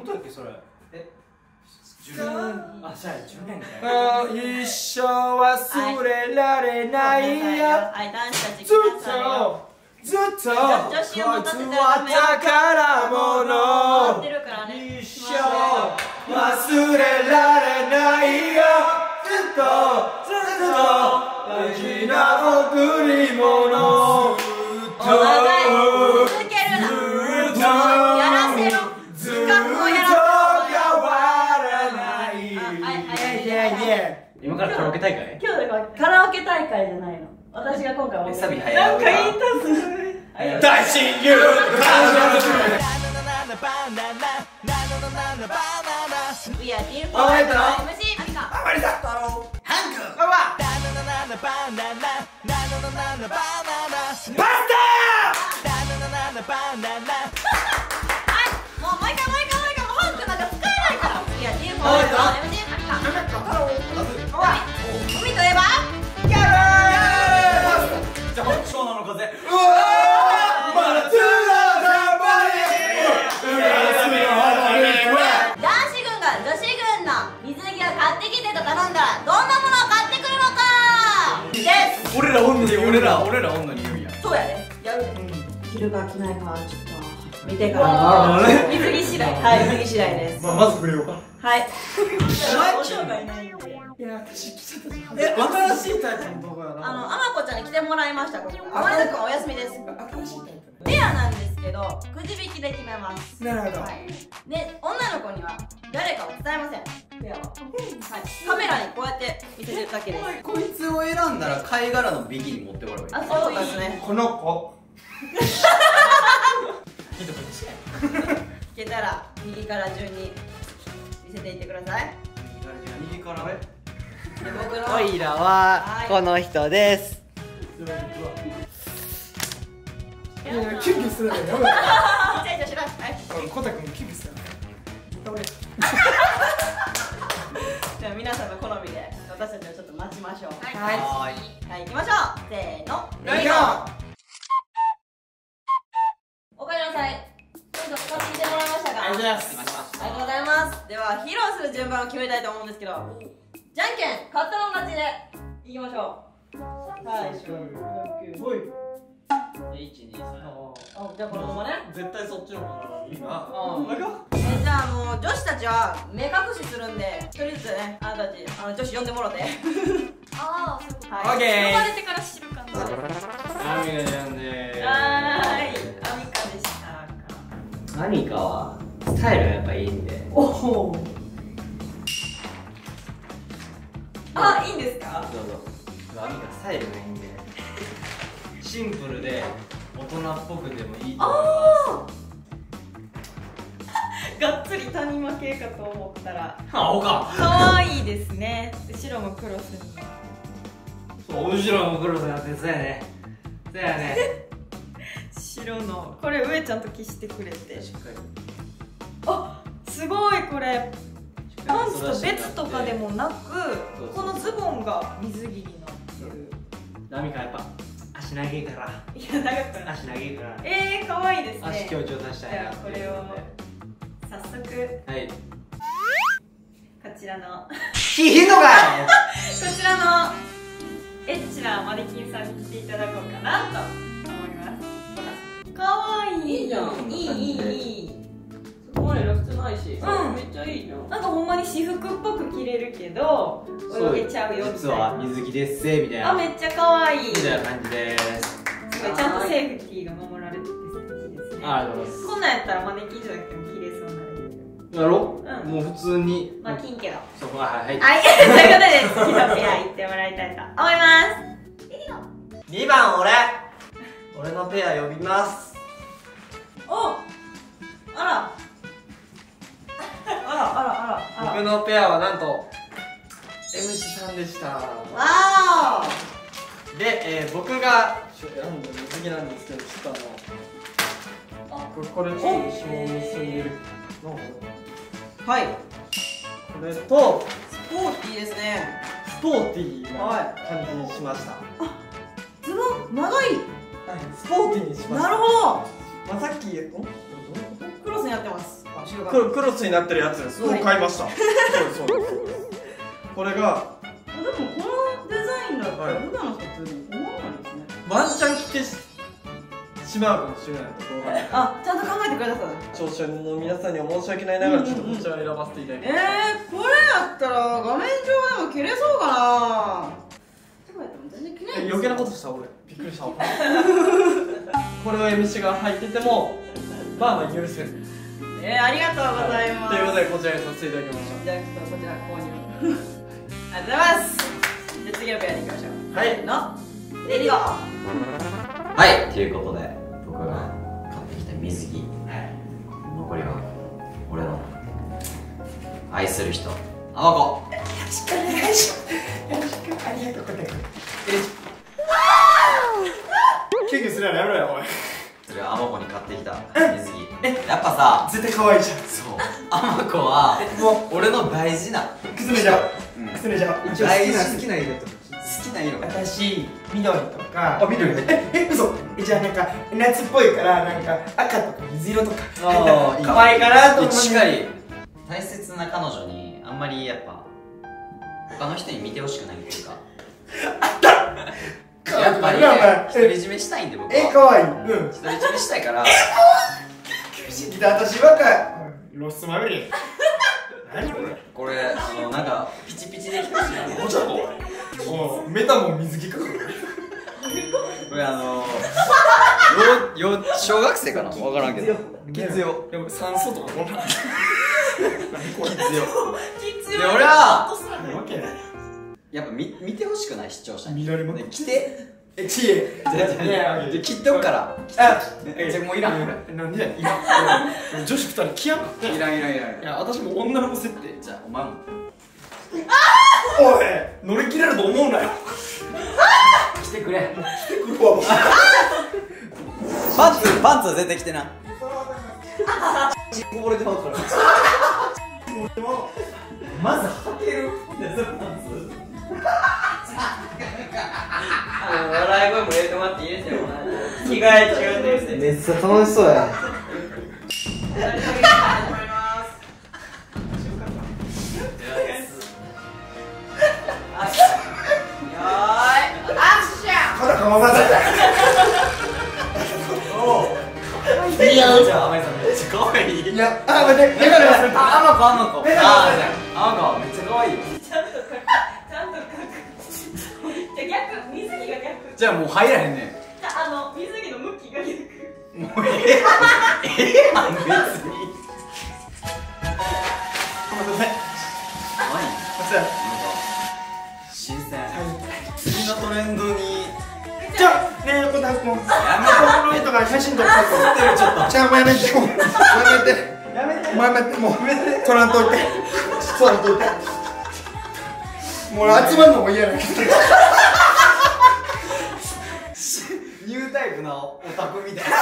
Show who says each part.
Speaker 1: 本当だっけそれ？え？10年？あじゃあ10年か
Speaker 2: 一生忘れられないよ
Speaker 3: はい男子たち
Speaker 2: ずっとずっとこ
Speaker 3: 女子を持たせて
Speaker 2: いつは宝物
Speaker 3: るからね
Speaker 2: 一生忘れられないよずっとずっと大事な贈り物ずっと
Speaker 1: オケ大会？
Speaker 3: 今日だからカラオケ大会じゃないの。私が今回
Speaker 1: えサビ早い
Speaker 3: なんか言いたす。はい
Speaker 2: 大親友。
Speaker 3: いや、ティーン。
Speaker 2: あ入ったの
Speaker 3: ？MC アミカ
Speaker 2: あまりだ
Speaker 1: ハンク
Speaker 2: あわバ
Speaker 3: はい、もう毎回毎回毎回。もうハンクなんか使えないから
Speaker 1: 俺ら女に俺ら。俺ら女に言うや。ん
Speaker 3: そうやね。やるで着るか着ないかちょっと見てか
Speaker 1: なるほど
Speaker 3: ら
Speaker 1: ね
Speaker 3: 水着次第。はい水着次第です。
Speaker 2: まあまず触れようか。
Speaker 3: はい。
Speaker 1: 前
Speaker 3: お嬢がいないんで
Speaker 2: いや私来ちゃった。じゃん
Speaker 1: え新しいタイプのとこや
Speaker 3: あの、あまこちゃんに来てもらいました。ここ天田君お休みです。
Speaker 2: 新しいタイプ
Speaker 3: ペアなんですけどくじ引きで決めます。
Speaker 2: なるほど。
Speaker 3: はい。で女の子には誰かを伝えません。ペアは。はい。カメラにこうやってるだけです。
Speaker 1: こいつを選んだら貝殻のビキニ持ってこればいい。
Speaker 3: あそうですね。
Speaker 2: この子。
Speaker 3: 聞けたら右から順に見せていってください。
Speaker 1: 右から
Speaker 3: で僕の。
Speaker 4: オイラ
Speaker 3: は
Speaker 4: はい。この人です。
Speaker 2: いやキュンキュンするのやめろ。
Speaker 3: イチャイチャしろはい。
Speaker 2: コタ君キュンキュンする
Speaker 3: じゃあ皆さんの好みで私たちはちょっと待ちましょう。はい。
Speaker 1: はーい。
Speaker 3: はい、行きましょう。せーの。
Speaker 2: レイゴー
Speaker 3: おかえりなさい。どうぞ使ってきてもらいましたか？
Speaker 2: ありがとうございます。
Speaker 3: ありがとうございます。では披露する順番を決めたいと思うんですけど。じゃんけん勝ったもん勝ちで。いきましょう。最初
Speaker 2: おい
Speaker 3: あじゃあこのままね
Speaker 2: 絶対そっちの方がいいな
Speaker 3: うん
Speaker 2: あが
Speaker 3: えじゃあもう女子たちは目隠しするんで一人ずつねあなたたちあの女子呼んでもろて。
Speaker 5: ああ、そういうこと。
Speaker 3: はい。
Speaker 2: オッケー
Speaker 5: 呼ばれてから知る感じ
Speaker 2: アミガちゃんで
Speaker 3: はーいアミカでした
Speaker 4: アミカはスタイルがやっぱいいんで。
Speaker 3: おおあいいんですか？
Speaker 4: どうぞ。アミカスタイルがいいんで。シンプルで大人っぽくでもいいと思います
Speaker 5: がっつり谷間系かと思ったら。
Speaker 1: アホか。
Speaker 5: 可愛いですね。後ろもクロスに。
Speaker 4: そう後ろのクロスになってそうやね。そうやね。
Speaker 5: 白の。これ上ちゃんと着してくれて。
Speaker 4: しっかり
Speaker 5: あすごいこれ。パンツと別とかでもなくこのズボンが水着になってる。
Speaker 4: アミカやっぱ足長いから。
Speaker 5: いや長く
Speaker 4: 足長いから。
Speaker 5: えー、可愛いですね。
Speaker 4: 足強調させたいな
Speaker 5: これを
Speaker 4: はい。
Speaker 5: こちらの。こちらの。エッチなマネキンさんに着ていただこうかなと思います。可愛い。
Speaker 3: いいじゃん。
Speaker 5: いいいい。いい
Speaker 3: すごい露出ないし、
Speaker 5: うん。
Speaker 3: めっちゃいいじゃん。
Speaker 5: なんかほんまに私服っぽく着れるけど泳げちゃうよみたい
Speaker 4: 実は
Speaker 5: な
Speaker 4: 水着ですぜみたいな。
Speaker 5: あめっちゃ可愛い。
Speaker 4: みたいな感じです。
Speaker 5: ちゃんとセーフティーが守られてて素敵ですね。
Speaker 4: ありがとうございます。
Speaker 5: こんなんやったらマネキンじゃなくて
Speaker 4: やろ、
Speaker 5: うん。
Speaker 4: もう普通に。
Speaker 5: まあ金けど。
Speaker 4: そこははい。
Speaker 5: はい、ということで次のペア行ってもらいたいと思います。
Speaker 4: 2番俺。俺のペア呼びます。
Speaker 3: おあら。あらあらあら
Speaker 4: 僕のペアはなんと M 字さんでした。
Speaker 3: わー
Speaker 4: で、えー、僕が
Speaker 2: 選んだ水着なんですけどちょっとあのこれこれちょっと紐結んでる。の
Speaker 3: はい。
Speaker 2: これと
Speaker 3: スポーティーですね。
Speaker 2: スポーティーな
Speaker 3: は
Speaker 2: 感じにしました、
Speaker 3: ズボン長い。
Speaker 2: はい、スポーティーにしました。
Speaker 3: なるほど。
Speaker 2: まあ、さっき
Speaker 3: クロスになってます。
Speaker 2: クロクロスになってるやつです、買いました。そうですそうです。これが
Speaker 5: でもこのデザインだった
Speaker 2: はい。
Speaker 5: ら普段の人に思わないですね。
Speaker 2: ワンチャン着てししまうかもしれないところが
Speaker 5: あちゃんと考えてくださったね
Speaker 2: 聴者の皆さんには申し訳ないながらちょっとこちらを選ばせていただき
Speaker 5: え
Speaker 2: ます、
Speaker 5: ー、これやったら画面上でも切れそうかな。どうやっても全然切れない
Speaker 2: え余計なことした俺。びっくりした これを MC が入っててもまあまあ許せる。
Speaker 5: えー、ありがとうございます、
Speaker 2: ということでこちらにさせていただきまし
Speaker 5: じゃあちょっとこちら購入ありがとうございます。じゃあ次のペアに行きましょう。
Speaker 2: はい。
Speaker 5: の。レディゴ
Speaker 6: はい、ということで水着、残りは俺の。愛する人。あまこ。
Speaker 2: た救急す。るやろやめろよおい。
Speaker 6: それはあまこに買ってきた。水着やっぱさ
Speaker 2: 絶対可愛いじゃん。
Speaker 6: そう。あまこは
Speaker 2: も
Speaker 6: 俺の大事な
Speaker 2: うくすねちゃう。
Speaker 6: うん。
Speaker 2: くすねちゃう。
Speaker 1: 一応好きな好きな色と
Speaker 6: きな色が。
Speaker 7: 私緑とか。
Speaker 2: あ緑
Speaker 7: ええ嘘。えじゃあなんか夏っぽいからなんか赤とか水色とか。可愛いかなと思って
Speaker 6: しっかり大切な彼女にあんまりやっぱ他の人に見てほしくないっていうか。やっぱり
Speaker 7: まあまあ
Speaker 6: 独り占めしたいんで僕は。
Speaker 7: え可愛い。うん。
Speaker 6: 独り占めしたいから。
Speaker 7: で私はかロスマグリ 何これ。
Speaker 6: これあのなんかピチピチできてほし。いな
Speaker 7: お茶子おメタモン水着か
Speaker 6: これあの幼幼小学生かな分からんけど
Speaker 2: 必要でも酸素とかこんな
Speaker 6: 必要
Speaker 5: 必
Speaker 6: で俺はやっぱ見見てほしくない視聴者に
Speaker 7: 見られま
Speaker 6: で来て
Speaker 7: え知恵
Speaker 6: じゃじゃ
Speaker 7: いや
Speaker 6: 切っておくから
Speaker 7: あ
Speaker 6: じゃもういらん
Speaker 7: なんで
Speaker 2: 今女子二人来やんか
Speaker 6: らんいらんいらん
Speaker 2: いや私も女の子設定
Speaker 6: じゃあお前もあ
Speaker 7: おい
Speaker 2: 乗り切と思うなよ。
Speaker 6: 来てくれ。
Speaker 7: 来るわもう。
Speaker 6: パンツパンツは絶対着てな。
Speaker 2: こぼれてますから。
Speaker 7: まず履ける。
Speaker 5: 笑い声も入れてもらって。いいですよ着替え中です
Speaker 1: めっちゃ楽しそうやね
Speaker 7: 肩かままだいや
Speaker 6: じゃあ甘井さんめっちゃ可愛い
Speaker 7: いやあ待ってメガネ忘れた
Speaker 6: あ、あまこあまこ
Speaker 7: メガネ忘れ
Speaker 6: ー、あまこめっちゃ可愛いよ
Speaker 5: ちゃんと書くちゃんと書くじゃ逆水着が逆
Speaker 6: じゃあもう入らへんねん
Speaker 5: じゃあの水着の向きが逆。
Speaker 6: もうええええやん別に。とか
Speaker 7: 写真撮っ
Speaker 6: て。るちょっと
Speaker 7: じゃあもうやめてもうやめて。やめて。もうやめて。もう撮らんといて撮らんといてもう集まるのも嫌やけど。
Speaker 6: ニュータイプのオタクみたいな。